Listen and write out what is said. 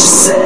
She say